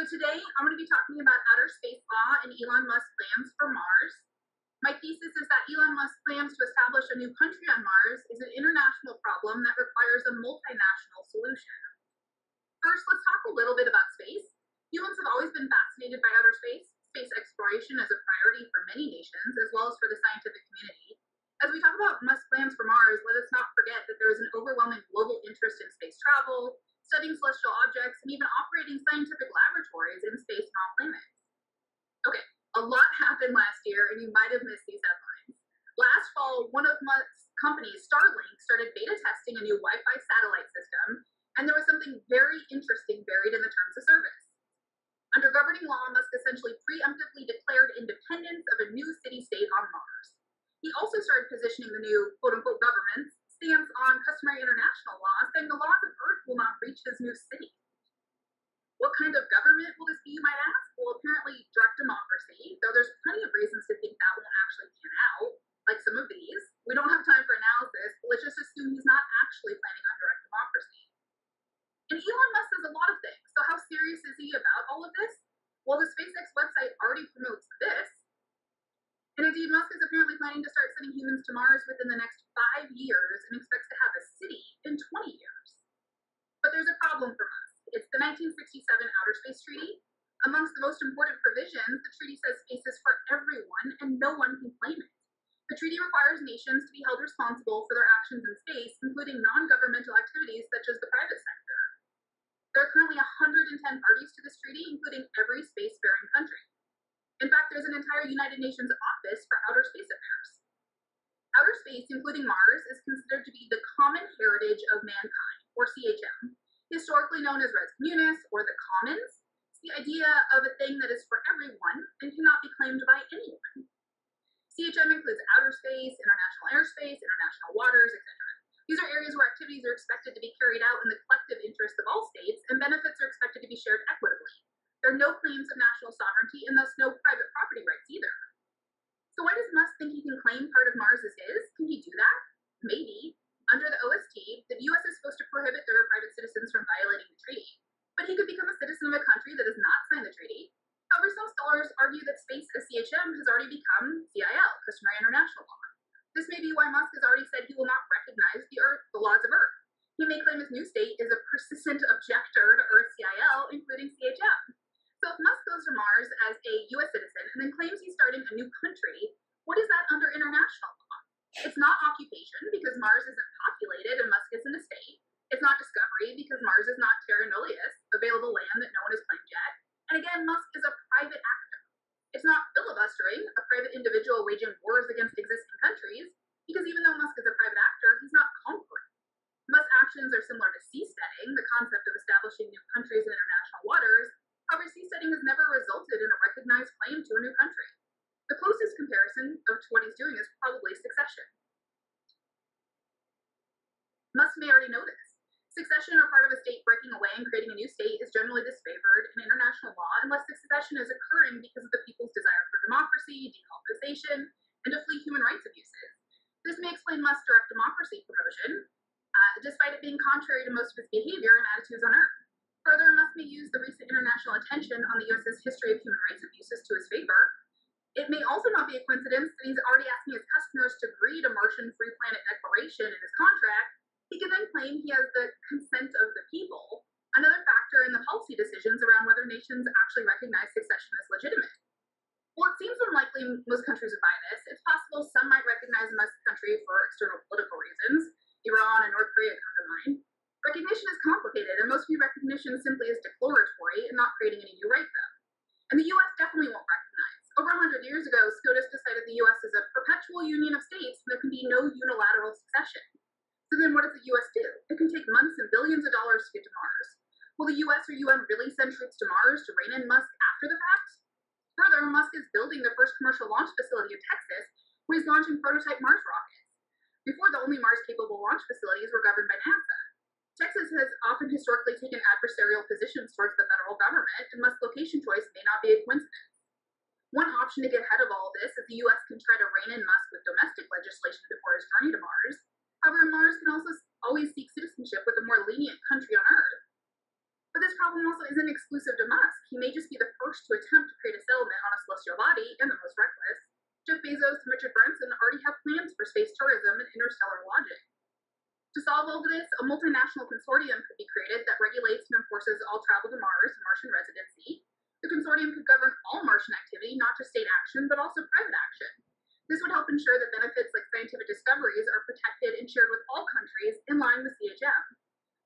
So today I'm going to be talking about outer space law and Elon Musk's plans for Mars. My thesis is that Elon Musk's plans to establish a new country on Mars is an international problem that requires a multinational solution. First, let's talk a little bit about space. Humans have always been fascinated by outer space. Space exploration is a priority for many nations, as well as for the scientific community. As we talk about Musk's plans for Mars, let us not forget that there is an overwhelming global interest in space travel, studying celestial objects, and even operating scientific laboratories in space and on planets. Okay, a lot happened last year, and you might have missed these headlines. Last fall, one of Musk's companies, Starlink, started beta testing a new Wi Fi satellite system, and there was something very interesting buried in the terms of service. Under governing law, Musk essentially preemptively declared independence of a new city state on Mars. He also started positioning the new quote unquote governments stance on customary international law, saying the laws of Earth will not reach his new city. What kind of government will this be, you might ask? Well, apparently direct democracy, though there's plenty of reasons to think that won't actually pan out, like some of these. We don't have time for analysis, but let's just assume he's not actually planning on direct democracy. And Elon Musk says a lot of things, so how serious is he about all of this? Well, the SpaceX website already promotes this, and indeed, Musk is apparently planning to to Mars within the next five years and expects to have a city in 20 years. But there's a problem for Musk. It's the 1967 Outer Space Treaty. Amongst the most important provisions, the treaty says space is for everyone and no one can claim it. The treaty requires nations to be held responsible for their actions in space, including non governmental activities such as the private sector. There are currently 110 parties to this treaty, including every space-faring country. In fact, there's an entire United Nations office for outer space affairs. Outer space, including Mars, is considered to be the common heritage of mankind, or CHM, historically known as res communis, or the commons. It's the idea of a thing that is for everyone and cannot be claimed by anyone. CHM includes outer space, international airspace, international waters, etc. These are areas where activities are expected to be carried out in the collective interest of all states, and benefits are expected to be shared equitably. There are no claims of national sovereignty and thus no private property rights either. So why does Musk think he can claim part of Mars as his? Can he do that? Maybe. Under the OST, the US is supposed to prohibit their private citizens from violating the treaty. But he could become a citizen of a country that has not signed the treaty. However, some scholars argue that space as CHM has already become CIL, customary international law. This may be why Musk has already said he will not recognize the Earth, the laws of Earth. He may claim his new state is a persistent objector to Earth CIL, including CHM. So if Musk goes to Mars as a US citizen and then claims he's starting a new country, what is that under international law? It's not occupation because Mars isn't populated and Musk isn't a state. It's not discovery because Mars is not terra nullius, available land that no one has claimed yet. And again, Musk is a private actor. It's not filibustering, a private individual waging wars against existing countries, because even though Musk is a private actor, he's not conquering. Musk's actions are similar to seasteading, the concept of establishing new countries in international waters, However, seasteading has never resulted in a recognized claim to a new country. The closest comparison of what he's doing is probably secession. Musk may already know this. Secession or part of a state breaking away and creating a new state is generally disfavored in international law unless the secession is occurring because of the people's desire for democracy, decolonization, and to flee human rights abuses. This may explain Musk's direct democracy promotion, uh, despite it being contrary to most of his behavior and attitudes on Earth. Further, Musk may use the recent international attention on the US's history of human rights abuses to his favor. It may also not be a coincidence that he's already asking his customers to agree to Martian Free Planet Declaration in his contract. He can then claim he has the consent of the people, another factor in the policy decisions around whether nations actually recognize secession as legitimate. Well, it seems unlikely most countries would buy this. It's possible some might recognize Musk's country for external political reasons. Iran and North Korea come to mind. Recognition is complicated, and simply as declaratory and not creating any new right them. And the US definitely won't recognize. Over 100 years ago, SCOTUS decided the US is a perpetual union of states and there can be no unilateral secession. So then what does the US do? It can take months and billions of dollars to get to Mars. Will the US or UN really send troops to Mars to rein in Musk after the fact? Further, Musk is building the first commercial launch facility in Texas, where he's launching prototype Mars rockets. Before, the only Mars capable launch facilities were governed by NASA. Texas has often historically taken adversarial positions towards the federal government, and Musk's location choice may not be a coincidence. One option to get ahead of all this is the U.S. can try to rein in Musk with domestic legislation before his journey to Mars. However, Mars can also always seek citizenship with a more lenient country on Earth. But this problem also isn't exclusive to Musk. He may just be the first to attempt to create a settlement on a celestial body and the most reckless. Jeff Bezos and Richard Branson already have plans for space tourism and interstellar lodging. To solve all of this, a multinational consortium could be created that regulates and enforces all travel to Mars and Martian residency. The consortium could govern all Martian activity, not just state action, but also private action. This would help ensure that benefits like scientific discoveries are protected and shared with all countries in line with CHM.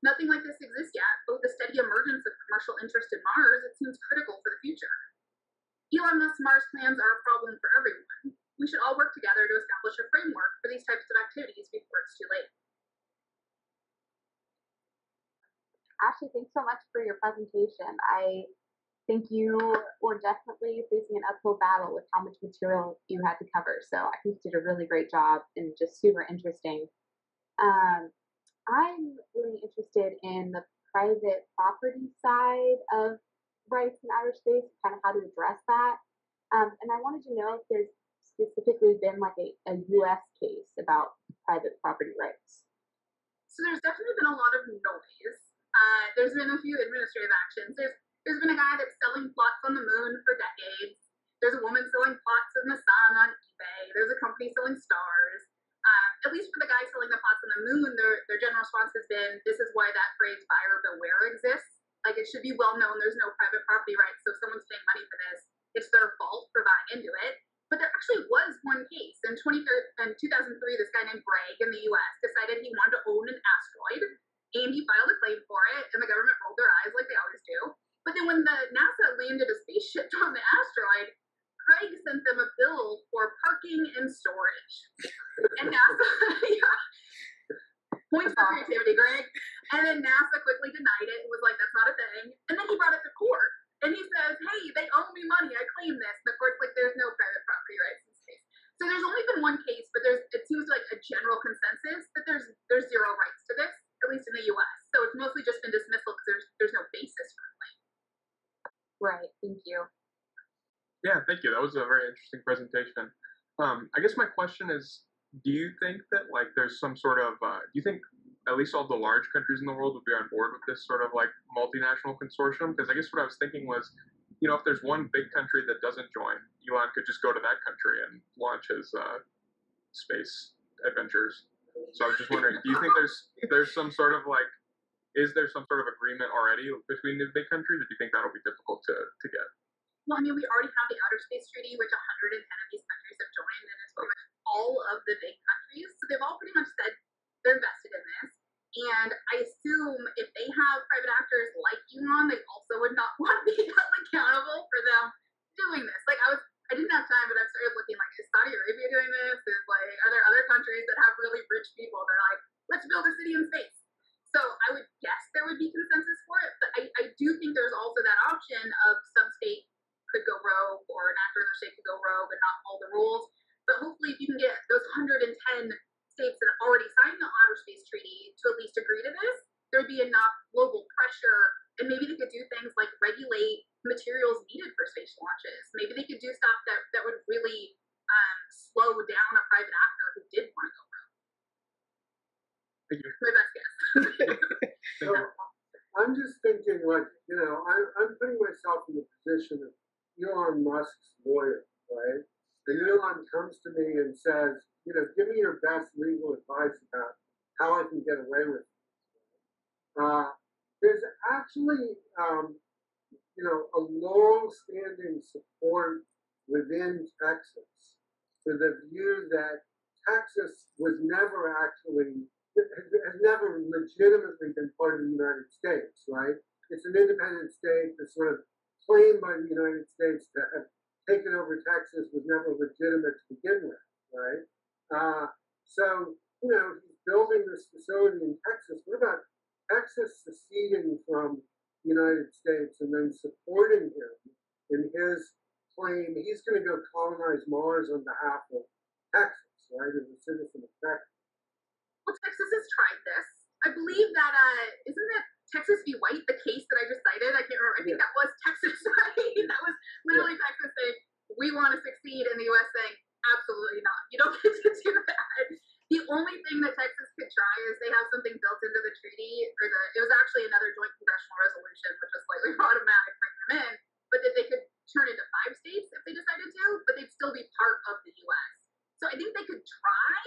Nothing like this exists yet, but with the steady emergence of commercial interest in Mars, it seems critical for the future. Elon Musk's Mars plans are a problem for everyone. We should all work together to establish a framework for these types of activities before it's too late. Thanks so much for your presentation. I think you were definitely facing an uphill battle with how much material you had to cover. So I think you did a really great job and just super interesting. Um, I'm really interested in the private property side of rights in outer space, kind of how to address that. Um, and I wanted to know if there's specifically been like a, a US case about private property rights. So there's definitely been a lot of noise. Uh, there's been a few administrative actions. There's there's been a guy that's selling plots on the moon for decades. There's a woman selling plots in the sun on eBay. There's a company selling stars um, at least for the guy selling the plots on the moon, their, their general response has been, this is why that phrase buyer beware exists. Like it should be well known there's no private property rights, so if someone's paying money for this, it's their fault for buying into it. But there actually was one case in, 20, in 2003. This guy named Greg in the U.S. decided he wanted to own an asteroid, and he filed a claim for it, and the government rolled their eyes like they always do. But then when the NASA landed a spaceship on the asteroid, Craig sent them a bill for parking and storage. And NASA, yeah. Points for creativity, Greg. And then NASA quickly denied it and was like, that's not a thing. And then he brought it to court. And he says, hey, they owe me money. I claim this. And the court's like, there's no private property rights in this case. So there's only been one case, but there's it seems like a general consensus that there's there's zero rights to this, at least in the US. So it's mostly just been dismissal because there's there's no basis for a claim. Right, thank you. Yeah, thank you. That was a very interesting presentation. Um, I guess my question is, do you think that like there's some sort of, uh, do you think at least all the large countries in the world would be on board with this sort of like multinational consortium? Because I guess what I was thinking was, you know, if there's one big country that doesn't join, Elon could just go to that country and launch his uh, space adventures. So I was just wondering, do you think there's there's some sort of like, is there some sort of agreement already between the big countries, or do you think that'll be difficult to to get? Well, I mean, we already have the Outer Space Treaty, which 110 of these countries joined, and it's much all of the big countries. So they've all pretty much said they're invested in this. And I assume if they have private actors like Elon, they also would not want to be held accountable for them doing this. Like I was, I didn't have time, but I've started looking like, is Saudi Arabia doing this? Is like, are there other countries that have really rich people? They're like, let's build a city in space. So I would guess there would be consensus for it, but I, I do think there's also that option of some state could go rogue or an actor in the state could go rogue and not follow the rules. But hopefully, if you can get those 110 states that have already signed the Outer Space Treaty to at least agree to this, there'd be enough global pressure, and maybe they could do things like regulate materials needed for space launches. Maybe they could do stuff that, that would really um, slow down a private actor who did want to go rogue. My best guess. so, I'm just thinking, like, you know, I, I'm putting myself in the position of Elon Musk's lawyer, right? And one comes to me and says, you know, give me your best legal advice about how I can get away with this. Uh, there's actually, um, you know, a long-standing support within Texas for the view that Texas was never actually has never legitimately been part of the United States, right? It's an independent state that's sort of claimed by the United States to have taken over Texas was never legitimate to begin with, right? Uh, so, you know, he's building this facility in Texas. What about Texas seceding from the United States and then supporting him in his claim he's going to go colonize Mars on behalf of Texas, right, as a citizen of Texas? Well, Texas has tried this. I believe that, uh, isn't it Texas v. White, the case that I just cited, I can't remember. I think yeah. that was Texas, right? that was literally yeah. Texas saying, we want to succeed, and the U.S. saying, absolutely not. You don't get to do that. The only thing that Texas could try is they have something built into the treaty, or the, it was actually another joint congressional resolution, which was slightly automatic bring them in, but that they could turn into five states if they decided to, but they'd still be part of the U.S. So I think they could try,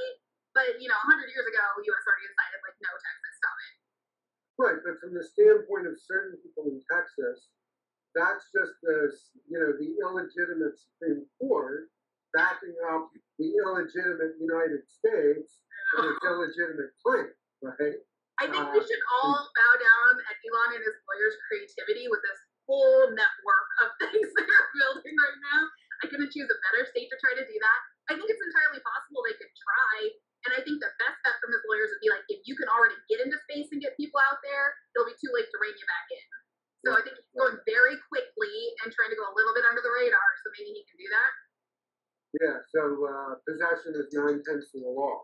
but you know, 100 years ago, U.S. already decided like, no, Texas, stop it standpoint of certain people in Texas, that's just the, you know, the illegitimate Supreme Court backing up the illegitimate United States and its illegitimate claim, right? I think Uh, we should all bow down at Elon and his lawyers' creativity with this whole network of things they're building right now. I couldn't choose a better state to try to do that. I think it's entirely possible they could try. And I think the best bet from his lawyers would be like, if you can already get into space and get people out there, it'll be too late to rein you back in. So I think he's going very quickly and trying to go a little bit under the radar. So maybe he can do that. Possession is nine tenths of the law?